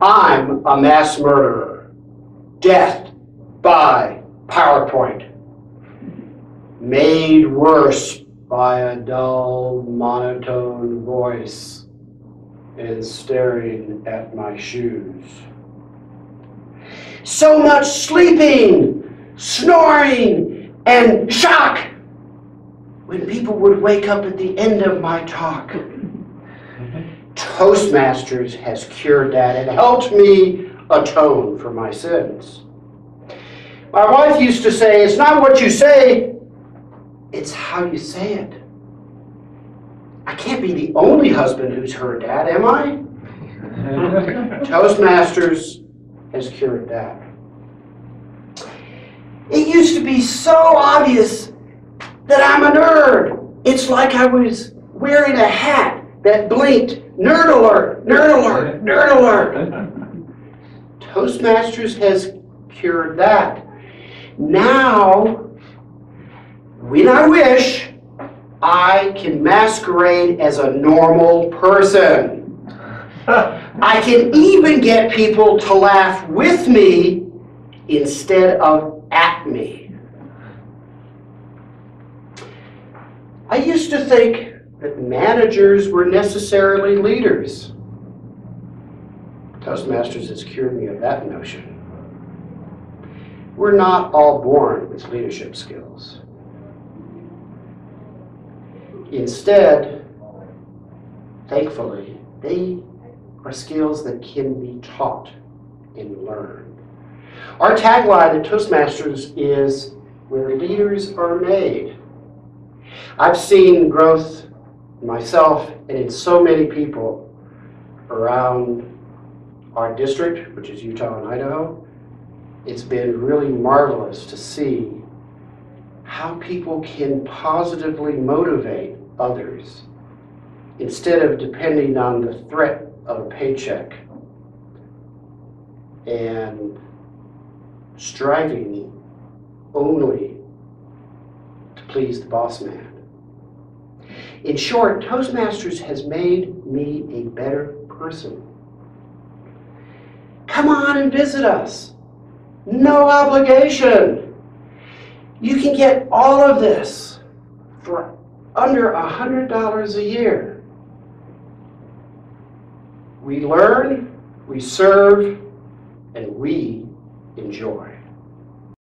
I'm a mass murderer. Death by PowerPoint. Made worse by a dull, monotone voice and staring at my shoes. So much sleeping, snoring, and shock when people would wake up at the end of my talk. Toastmasters has cured that and helped me atone for my sins. My wife used to say, It's not what you say, it's how you say it. I can't be the only husband who's heard that, am I? Toastmasters has cured that. It used to be so obvious that I'm a nerd. It's like I was wearing a hat that blinked, nerd alert, nerd alert, nerd alert. Toastmasters has cured that. Now, when I wish, I can masquerade as a normal person. I can even get people to laugh with me instead of at me. I used to think that managers were necessarily leaders. Toastmasters has cured me of that notion. We're not all born with leadership skills. Instead, thankfully, they are skills that can be taught and learned. Our tagline at Toastmasters is where leaders are made. I've seen growth myself and in so many people around our district, which is Utah and Idaho. It's been really marvelous to see how people can positively motivate others instead of depending on the threat of a paycheck and striving only to please the boss man. In short, Toastmasters has made me a better person. Come on and visit us. No obligation. You can get all of this for under $100 a year. We learn, we serve, and we enjoy.